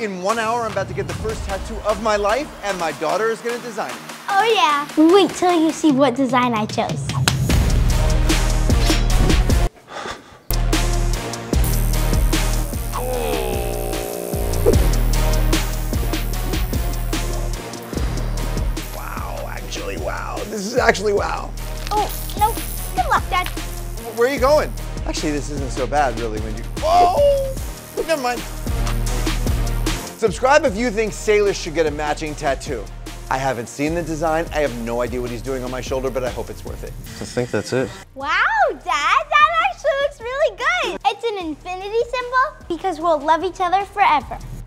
In one hour, I'm about to get the first tattoo of my life, and my daughter is gonna design it. Oh yeah. Wait till you see what design I chose. Wow, actually, wow. This is actually wow. Oh, no. Good luck, Dad. Where are you going? Actually, this isn't so bad, really, when you. Whoa! Never mind. Subscribe if you think Salem should get a matching tattoo. I haven't seen the design. I have no idea what he's doing on my shoulder, but I hope it's worth it. I think that's it. Wow, Dad, that actually looks really good. It's an infinity symbol because we'll love each other forever.